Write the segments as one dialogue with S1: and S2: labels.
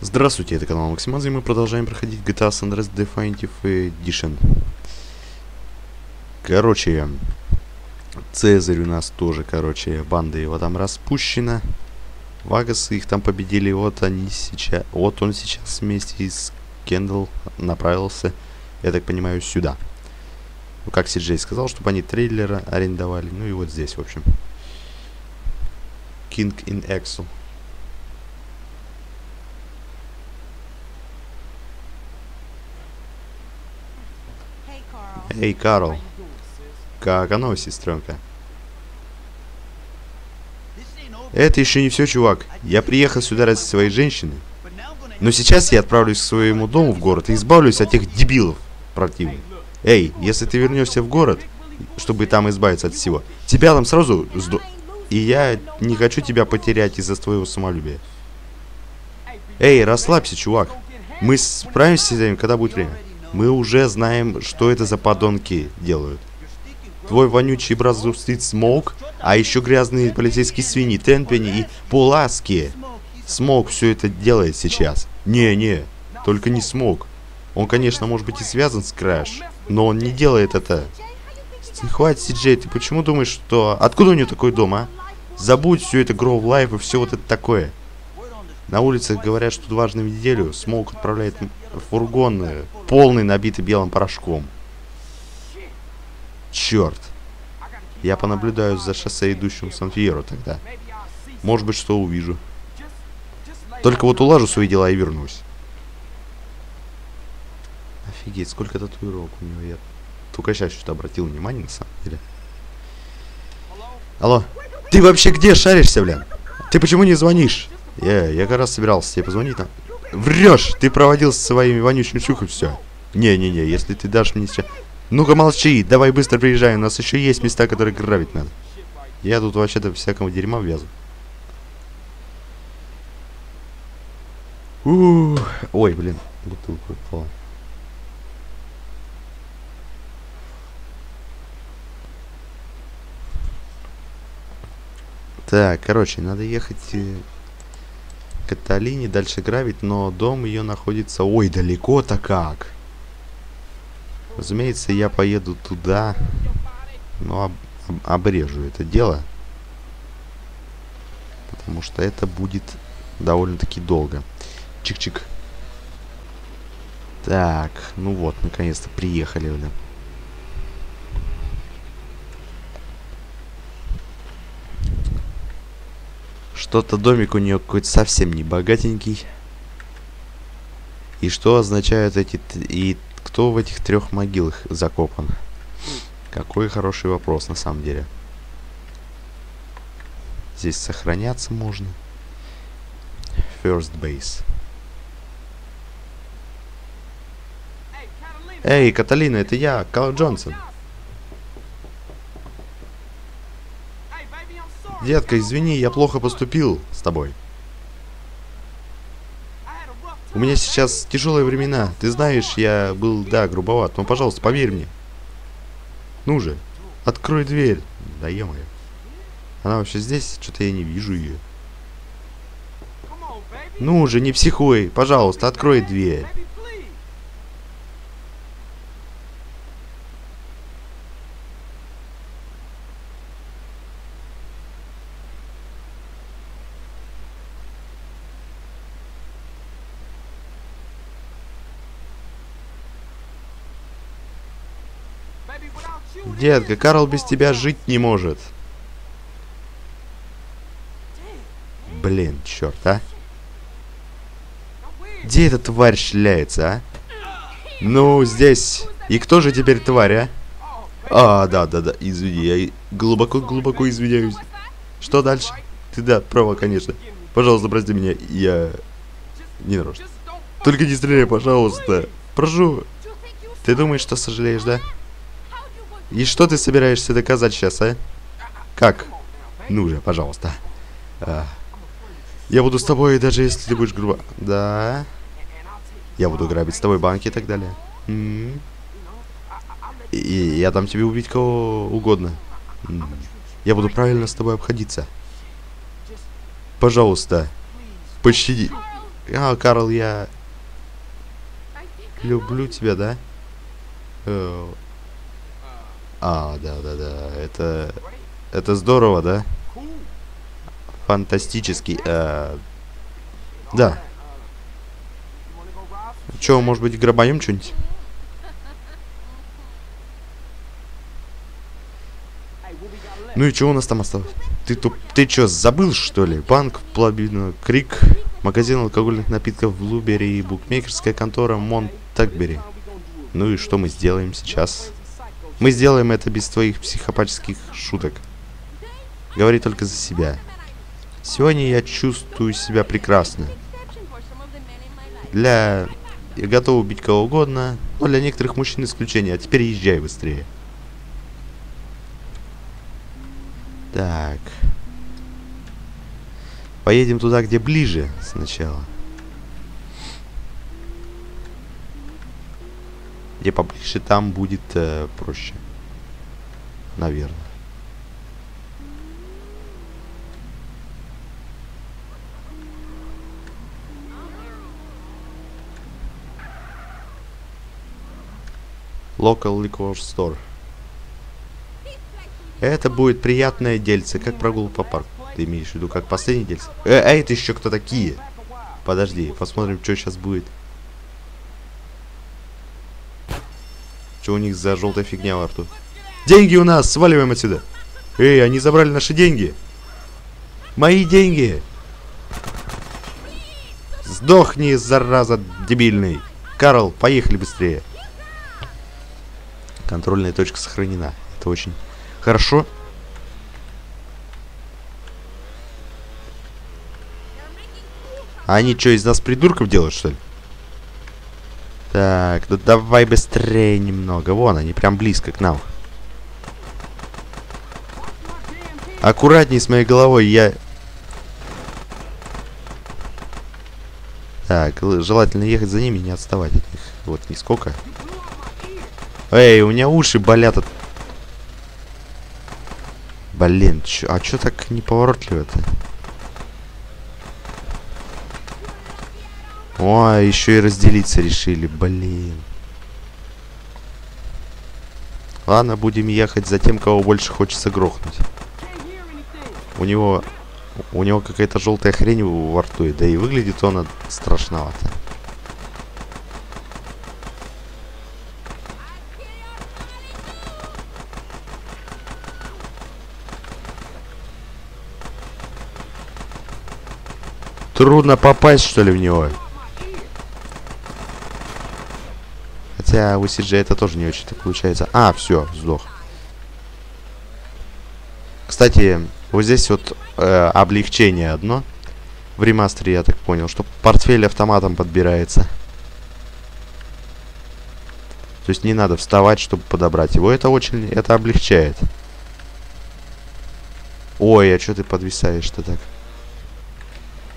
S1: Здравствуйте, это канал Максимаза, и мы продолжаем проходить GTA San Andreas Definitive Edition. Короче, Цезарь у нас тоже, короче, банда его там распущена. Вагасы их там победили, вот они сейчас... Вот он сейчас вместе с Кендалл направился, я так понимаю, сюда. Ну, как Сиджей сказал, чтобы они трейлера арендовали. Ну и вот здесь, в общем. King in Exile. Эй, Карл. Как оно, сестренка? Это еще не все, чувак. Я приехал сюда ради своей женщины. Но сейчас я отправлюсь к своему дому в город и избавлюсь от тех дебилов противных. Эй, если ты вернешься в город, чтобы там избавиться от всего, тебя там сразу сдо... И я не хочу тебя потерять из-за твоего самолюбия. Эй, расслабься, чувак. Мы справимся с этим, когда будет время. Мы уже знаем, что это за подонки делают. Твой вонючий брат Зустит а еще грязные полицейские свиньи Тенпени и Пуласки. Смоук все это делает сейчас. Не-не, только не Смоук. Он, конечно, может быть и связан с CRASH, но он не делает это. Хватит, Сиджей, ты почему думаешь, что... Откуда у него такой дом, а? Забудь все это Grove Life и все вот это такое. На улицах говорят, что дважды в неделю Смоук отправляет фургон, полный, набитый белым порошком. Черт. Я понаблюдаю за шоссе, идущим в Сан-Фьеро тогда. Может быть, что увижу. Только вот улажу свои дела и вернусь. Офигеть, сколько татуировок у него. Я только сейчас что-то обратил внимание, на самом деле. Алло. Ты вообще где шаришься, блин? Ты почему не звонишь? Я, я как раз собирался тебе позвонить. Но... Врешь! Ты проводил со своими вонючими шлюхами все. Не-не-не, если ты дашь мне сейчас... Ну-ка молчи, давай быстро приезжай, у нас еще есть места, которые грабить надо. Я тут вообще-то всякого дерьма ввязан. Ой, блин, бутылку упала. Так, короче, надо ехать э, к Каталине, дальше грабить, но дом ее находится... Ой, далеко-то как! Разумеется, я поеду туда, но об, об, обрежу это дело. Потому что это будет довольно-таки долго. Чик-чик. Так, ну вот, наконец-то приехали, блин. Что-то домик у нее какой-то совсем не богатенький. И что означают эти... И кто в этих трех могилах закопан? Какой хороший вопрос на самом деле. Здесь сохраняться можно. First base. Эй, Каталина, это я, Карл Джонсон. Детка, извини, я плохо поступил с тобой. У меня сейчас тяжелые времена. Ты знаешь, я был, да, грубоват. Но, пожалуйста, поверь мне. Ну же, открой дверь. Да е. Она вообще здесь? Что-то я не вижу ее. Ну же, не психуй. Пожалуйста, открой дверь. Детка, Карл без тебя жить не может. Блин, черт, а? Где эта тварь шляется, а? Ну, здесь. И кто же теперь тварь, а? А, да, да, да, извини, я глубоко-глубоко извиняюсь. Что дальше? Ты да, права, конечно. Пожалуйста, прости меня, я... Не нарочно. Только не стреляй, пожалуйста. Прошу. Ты думаешь, что сожалеешь, да? И что ты собираешься доказать сейчас, а? Как? Ну же, пожалуйста. А. Я буду с тобой, даже если ты будешь грубо... Да. Я буду грабить с тобой банки и так далее. М. И я дам тебе убить кого угодно. М. Я буду правильно с тобой обходиться. Пожалуйста, пощади. А, Карл, я люблю тебя, да? А, да, да, да. Это. Это здорово, да? Фантастически. э, Да. Че, может быть, грабанем что-нибудь? Ну и что у нас там осталось? Ты туп... Ты чё, забыл, что ли? Банк, плабина, Крик, магазин алкогольных напитков в Лубери и букмекерская контора Монтакбери. Ну и что мы сделаем сейчас? Мы сделаем это без твоих психопатических шуток. Говори только за себя. Сегодня я чувствую себя прекрасно. Для... Я готов убить кого угодно, но для некоторых мужчин исключение. А теперь езжай быстрее. Так. Поедем туда, где ближе сначала. Где поближе, там будет э, проще. Наверное. Local Liquor Store. Это будет приятное дельце, как прогулка по парку. Ты имеешь в виду, как последний дельце? Э, а это еще кто такие? Подожди, посмотрим, что сейчас будет. Что у них за желтая фигня во рту? Деньги у нас! Сваливаем отсюда! Эй, они забрали наши деньги! Мои деньги! Сдохни, зараза дебильный! Карл, поехали быстрее! Контрольная точка сохранена. Это очень хорошо. А они что, из нас придурков делают, что ли? Так, ну давай быстрее немного. Вон они, прям близко к нам. Аккуратней с моей головой, я... Так, желательно ехать за ними, не отставать от них. Вот, нисколько. Эй, у меня уши болят от... Блин, чё, а чё так неповоротливо-то? О, еще и разделиться решили, блин. Ладно, будем ехать за тем, кого больше хочется грохнуть. У него... У него какая-то желтая хрень во рту, да и выглядит он страшновато. Трудно попасть, что ли, в него? Хотя у CJ это тоже не очень-то получается. А, все, сдох. Кстати, вот здесь вот э, облегчение одно. В ремастере, я так понял, что портфель автоматом подбирается. То есть не надо вставать, чтобы подобрать его. Это очень... Это облегчает. Ой, а что ты подвисаешь-то так?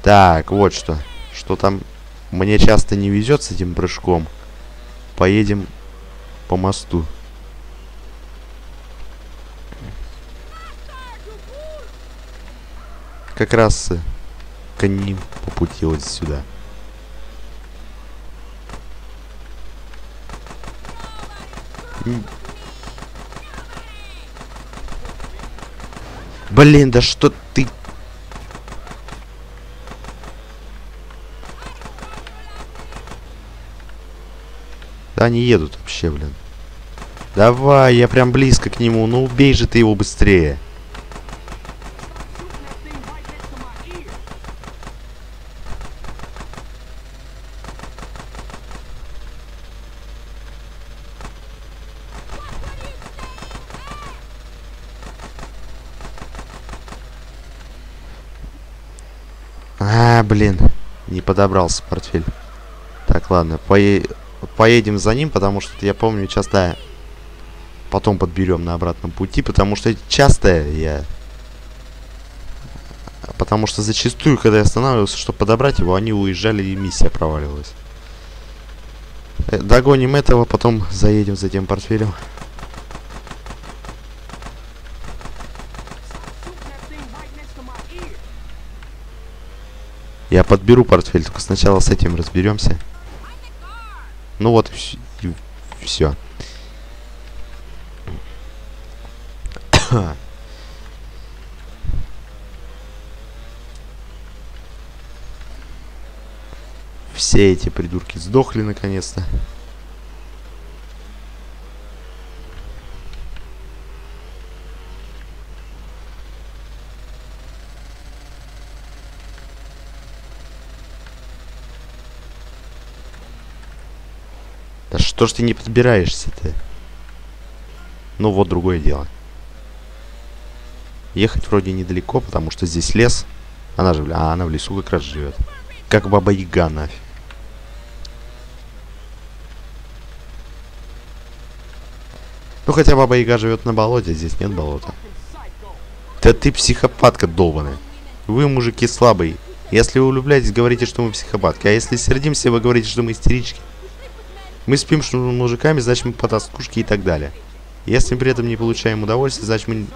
S1: Так, вот что. Что там... Мне часто не везет с этим прыжком. Поедем по мосту. Как раз к ним по пути вот сюда. Блин, да что ты Да они едут вообще, блин. Давай, я прям близко к нему. Ну убей же ты его быстрее. А, блин. Не подобрался портфель. Так, ладно. Пое поедем за ним, потому что я помню часто потом подберем на обратном пути, потому что часто я... Потому что зачастую, когда я останавливался, чтобы подобрать его, они уезжали и миссия проваливалась. Э, Догоним этого, потом заедем за тем портфелем. Я подберу портфель, только сначала с этим разберемся. Ну вот все. Все эти придурки сдохли наконец-то. Да что ты не подбираешься-то? Ну вот другое дело. Ехать вроде недалеко, потому что здесь лес. Она же, а она в лесу как раз живет. Как баба Яга нафиг. Ну хотя баба Яга живет на болоте, здесь нет болота. Да ты психопатка долбаная. Вы, мужики, слабые. Если вы влюбляетесь, говорите, что мы психопатки. А если сердимся, вы говорите, что мы истерички. Мы спим с мужиками, значит мы потаскушки и так далее. Если при этом не получаем удовольствие, значит мы...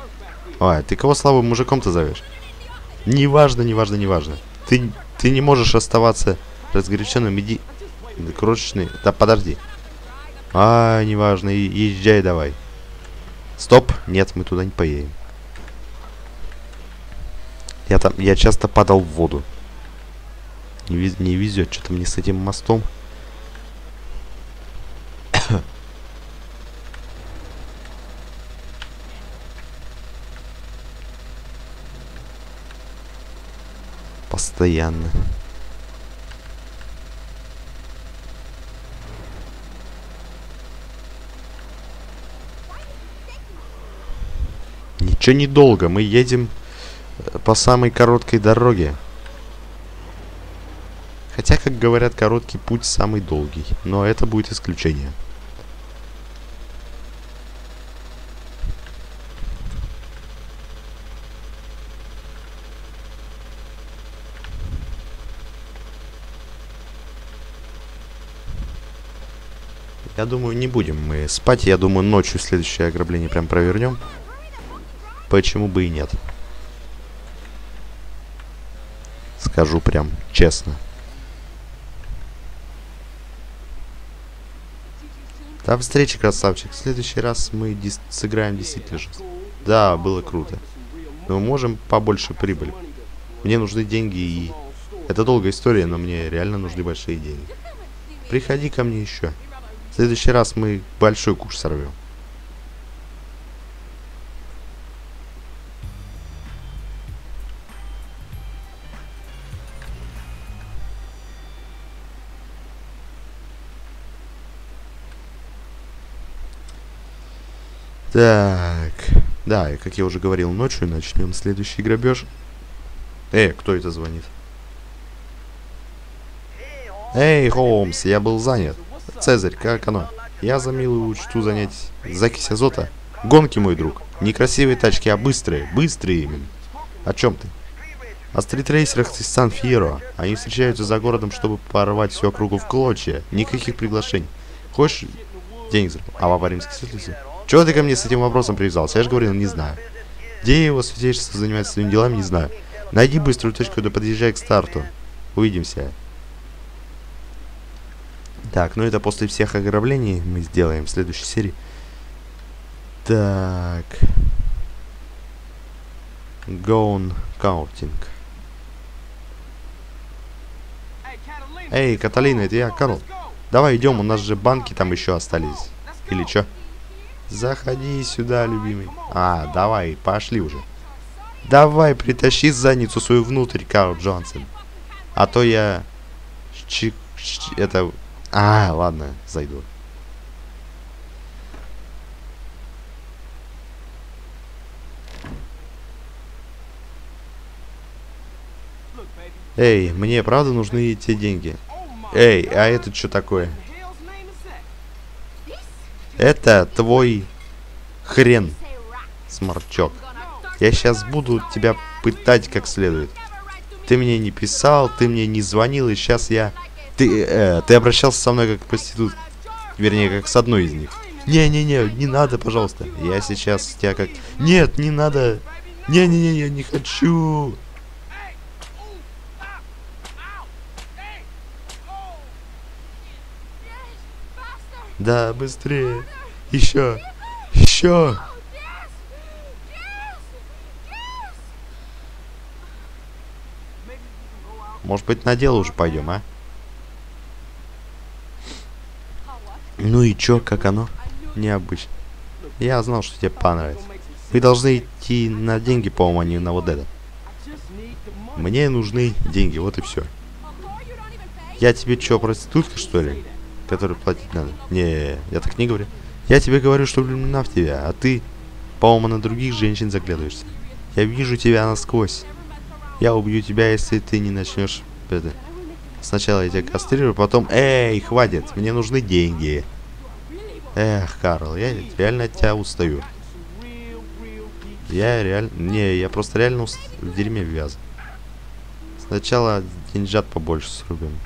S1: Ой, ты кого слабым мужиком-то зовешь? Неважно, неважно, неважно. Ты, ты не можешь оставаться разгоряченным, иди... Крошечный... Да, подожди. А, неважно, езжай давай. Стоп, нет, мы туда не поедем. Я там, я часто падал в воду. Не, вез, не везет что-то мне с этим мостом. Постоянно. Ничего недолго, мы едем э, по самой короткой дороге. Хотя, как говорят, короткий путь самый долгий. Но это будет исключение. Я думаю, не будем мы спать. Я думаю, ночью следующее ограбление прям провернем. Почему бы и нет? Скажу прям честно. До встречи, красавчик. В следующий раз мы сыграем действительно жестко. Да, было круто. Но мы можем побольше прибыли. Мне нужны деньги и... Это долгая история, но мне реально нужны большие деньги. Приходи ко мне еще. В следующий раз мы большой куш сорвем. Так. Да, и как я уже говорил, ночью начнем следующий грабеж. Эй, кто это звонит? Эй, Холмс, я был занят. Цезарь, как оно? Я за милую учту занять закись азота. Гонки, мой друг. Не красивые тачки, а быстрые. Быстрые именно. О чем ты? О стритрейсерах из Сан-Фьеро. Они встречаются за городом, чтобы порвать всю округу в клочья. Никаких приглашений. Хочешь денег заработать? А папа римский светлица? Чего ты ко мне с этим вопросом привязался? Я же говорил, не знаю. Где его святейшество занимается своими делами, не знаю. Найди быструю точку, да подъезжай к старту. Увидимся. Так, ну это после всех ограблений мы сделаем в следующей серии. Так. Gone counting. Эй, Каталина, это я, Карл. Давай идем, у нас же банки там еще остались. Или что? Заходи сюда, любимый. А, давай, пошли уже. Давай, притащи задницу свою внутрь, Карл Джонсон. А то я... Чик... Это... А, ладно, зайду. Эй, мне правда нужны эти деньги? Эй, а это что такое? Это твой хрен, сморчок. Я сейчас буду тебя пытать как следует. Ты мне не писал, ты мне не звонил, и сейчас я... Ты, э, ты обращался со мной как проститут. Вернее, как с одной из них. Не-не-не, не надо, пожалуйста. Я сейчас тебя как... Нет, не надо. Не-не-не, я не хочу. Да, быстрее. Еще. Еще. Может быть, на дело уже пойдем, а? Ну и чё, как оно? Необычно. Я знал, что тебе понравится. Вы должны идти на деньги, по-моему, а не на вот это. Мне нужны деньги, вот и все. Я тебе чё, проститутка, что ли? Которую платить надо? Не, я так не говорю. Я тебе говорю, что влюблена в тебя, а ты, по-моему, на других женщин заглядываешься. Я вижу тебя насквозь. Я убью тебя, если ты не начнешь... Это... Сначала я тебя кастрирую, потом... Эй, хватит, мне нужны деньги. Эх, Карл, я реально от тебя устаю. Я реально... Не, я просто реально уст... в дерьме ввяз. Сначала деньжат побольше срубим.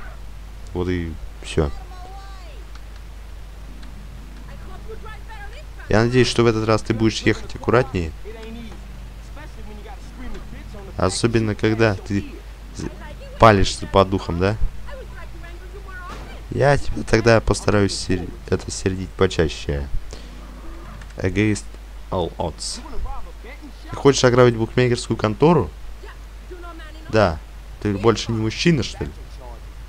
S1: Вот и все. Я надеюсь, что в этот раз ты будешь ехать аккуратнее. Особенно, когда ты палишься по духам, да? Я тебя тогда постараюсь сер... это сердить почаще. Against all odds. Ты хочешь ограбить букмекерскую контору? Да. Ты больше не мужчина, что ли?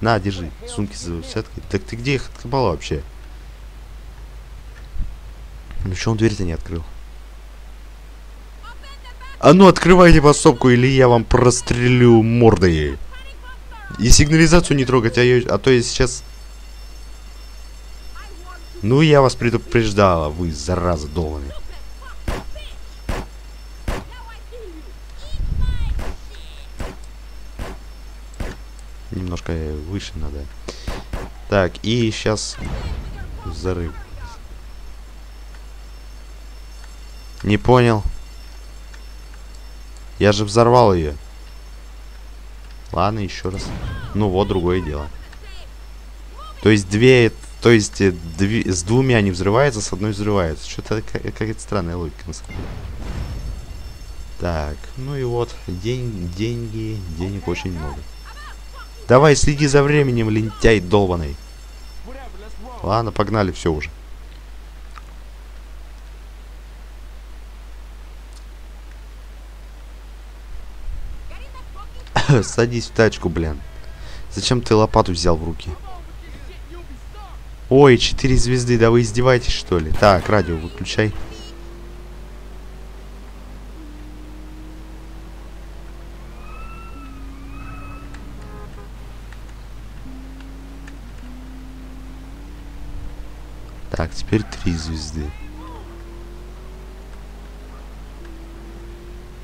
S1: На, держи. Сумки за двадцаткой. Так ты где их откопала вообще? Ну что он дверь-то не открыл? А ну открывайте подсобку, или я вам прострелю мордой. И сигнализацию не трогать, а, я, а то я сейчас... Ну, я вас предупреждала, вы, зараза долбаные. Немножко выше надо. Так, и сейчас взрыв. Не понял. Я же взорвал ее. Ладно, еще раз. Ну вот, другое дело. То есть две... То есть э, дви, с двумя не взрывается, с одной взрывается. Что-то какая-то странная логика. Так, ну и вот, день, деньги, денег очень много. Давай, следи за временем, лентяй долбаный. Ладно, погнали, все уже. Садись в тачку, блин. Зачем ты лопату взял в руки? Ой, четыре звезды, да вы издеваетесь, что ли? Так, радио выключай. Так, теперь три звезды.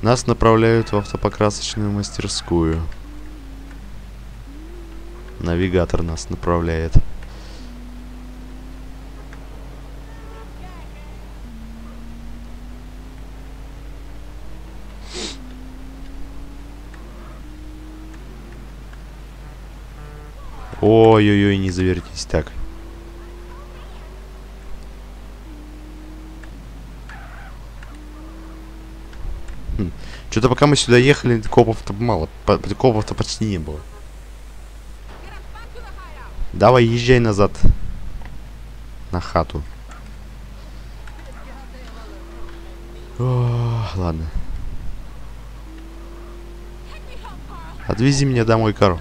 S1: Нас направляют в автопокрасочную мастерскую. Навигатор нас направляет. Ой-ой-ой, не завертись так. Что-то пока мы сюда ехали, копов-то мало. Копов-то почти не было. Давай, езжай назад. На хату. О, ладно. Отвези меня домой, Карл.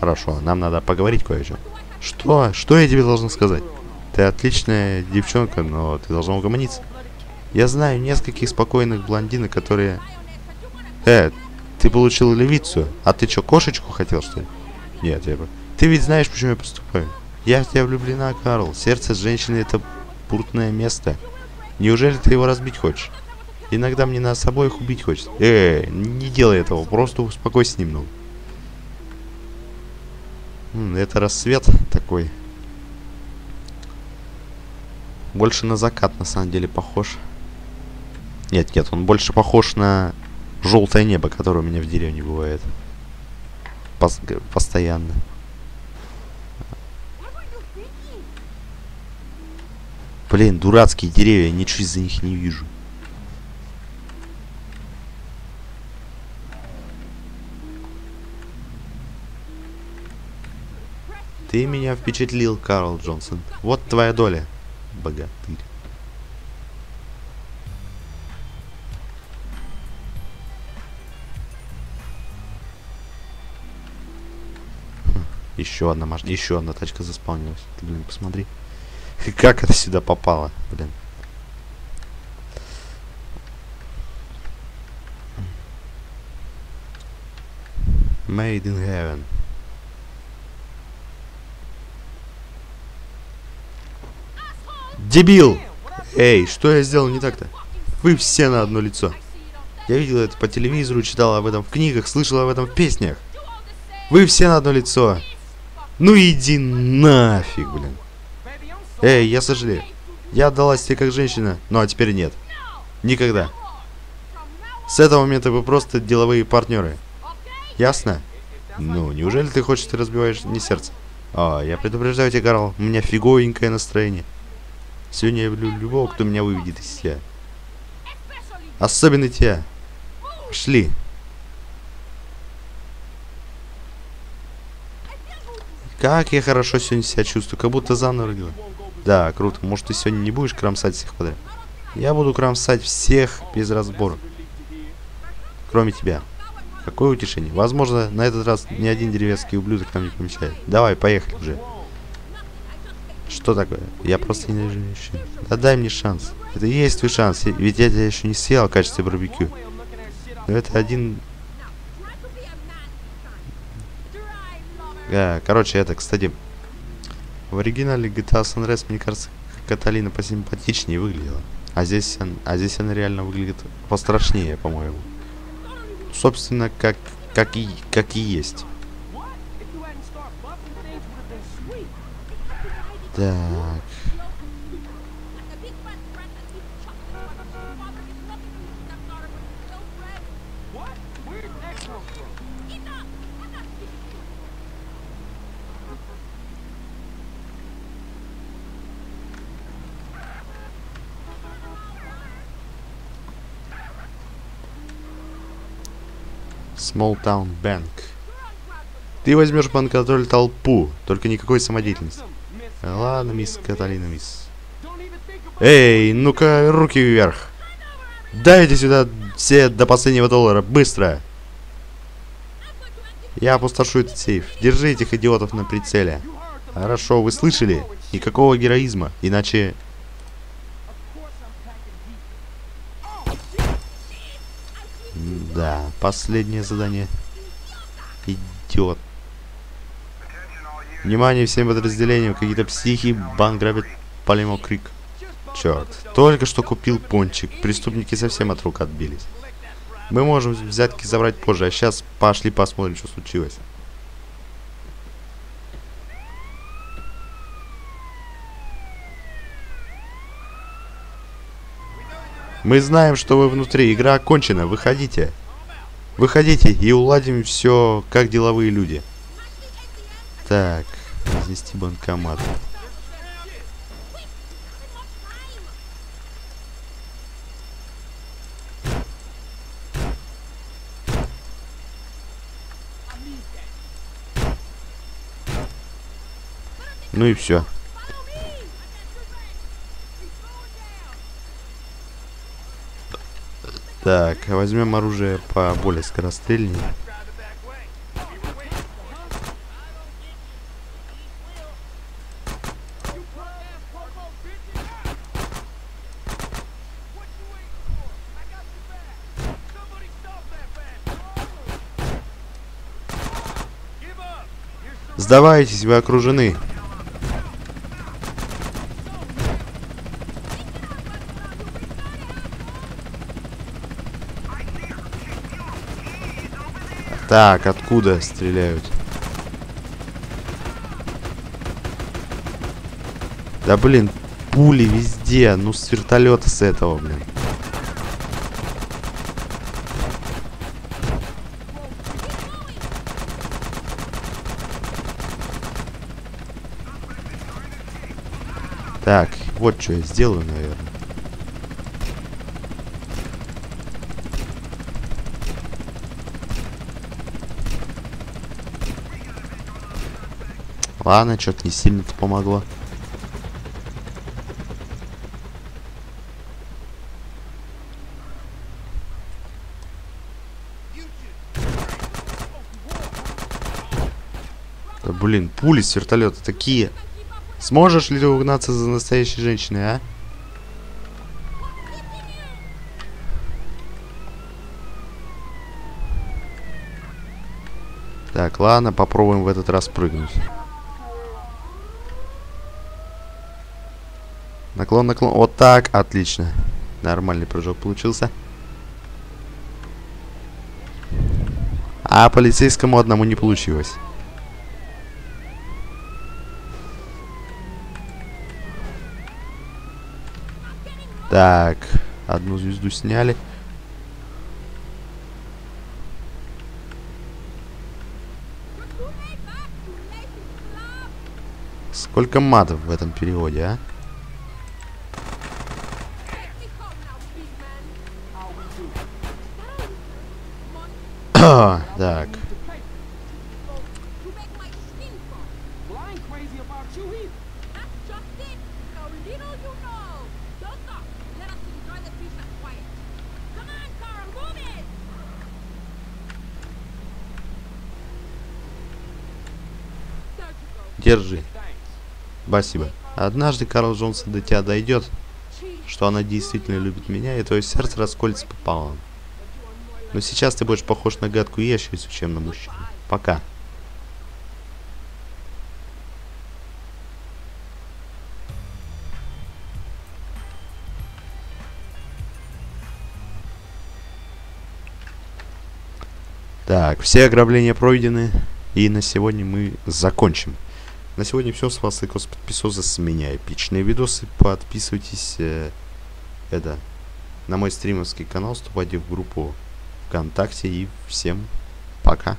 S1: Хорошо, нам надо поговорить кое о чем. Что? Что я тебе должен сказать? Ты отличная девчонка, но ты должна угомониться. Я знаю нескольких спокойных блондинок, которые Э, ты получил левицу? А ты что, кошечку хотел, что ли? Нет, я бы... Ты ведь знаешь, почему я поступаю. Я в тебя влюблена, Карл. Сердце женщины это пуртное место. Неужели ты его разбить хочешь? Иногда мне нас обоих убить хочется. Э, не делай этого, просто успокойся немного. М, это рассвет такой. Больше на закат, на самом деле, похож. Нет, нет, он больше похож на желтое небо, которое у меня в деревне бывает. Пос постоянно. Блин, дурацкие деревья, ничего из-за них не вижу. Ты меня впечатлил, Карл Джонсон. Вот твоя доля, богатырь. Еще одна машина, еще одна тачка заспавнилась. Ты, блин, посмотри. Как это сюда попало, блин. Made in heaven. Дебил! Эй, что я сделал не так-то? Вы все на одно лицо. Я видел это по телевизору, читал об этом в книгах, слышал об этом в песнях. Вы все на одно лицо. Ну иди нафиг, блин. Эй, я сожалею. Я отдалась тебе как женщина, ну а теперь нет. Никогда. С этого момента вы просто деловые партнеры. Ясно? Ну, неужели ты хочешь, ты разбиваешь не сердце? А, я предупреждаю тебя, Карл, у меня фиговенькое настроение. Сегодня я люблю любого, кто меня выведет из себя. Особенно тебя. Шли. Как я хорошо сегодня себя чувствую, как будто заново родила. Да, круто. Может, ты сегодня не будешь кромсать всех подряд? Я буду кромсать всех без разбора. Кроме тебя. Какое утешение. Возможно, на этот раз ни один деревенский ублюдок нам не помешает. Давай, поехали уже. Что такое? Я просто не женщин. Да дай мне шанс. Это и есть твой шанс, ведь я тебя еще не съел в качестве барбекю. Но это один... короче, это, кстати, в оригинале GTA San Andreas, мне кажется, Каталина посимпатичнее выглядела. А здесь, а здесь она реально выглядит пострашнее, по-моему. Собственно, как, как, и, как и есть. Так. Small Town Bank. Ты возьмешь под контроль толпу, только никакой самодеятельности. Ладно, мисс Каталина, мисс. Эй, ну-ка, руки вверх. Дайте сюда все до последнего доллара, быстро. Я опустошу этот сейф. Держи этих идиотов на прицеле. Хорошо, вы слышали? Никакого героизма, иначе Да, последнее задание. Идет. Внимание всем подразделениям. Какие-то психи банк грабят Палимо Крик. Черт. Только что купил пончик. Преступники совсем от рук отбились. Мы можем взятки забрать позже, а сейчас пошли посмотрим, что случилось. Мы знаем, что вы внутри. Игра окончена. Выходите. Выходите и уладим все как деловые люди. Так, разнести банкомат. Ну и все. Так, возьмем оружие по более скорострельнее. Сдавайтесь, вы окружены. Так, откуда стреляют? Да блин, пули везде. Ну с вертолета с этого, блин. Так, вот что я сделаю, наверное. Ладно, что-то не сильно-то помогло. Да, блин, пули с вертолета такие. Сможешь ли ты угнаться за настоящей женщиной, а? Так, ладно, попробуем в этот раз прыгнуть. Наклон, наклон. Вот так, отлично. Нормальный прыжок получился. А полицейскому одному не получилось. Так, одну звезду сняли. Сколько матов в этом переводе, а?
S2: Go.
S1: Держи.
S3: Thanks.
S1: Спасибо. Однажды Карл Джонсон до тебя дойдет, что она действительно любит меня, и твое сердце расколется пополам. Но сейчас ты больше похож на гадкую ящерицу, чем на мужчину. Пока. Так, все ограбления пройдены, и на сегодня мы закончим. На сегодня все. С вас лайкос, подписываться с меня. Эпичные видосы. Подписывайтесь э, это, на мой стримовский канал. Вступайте в группу ВКонтакте. И всем пока.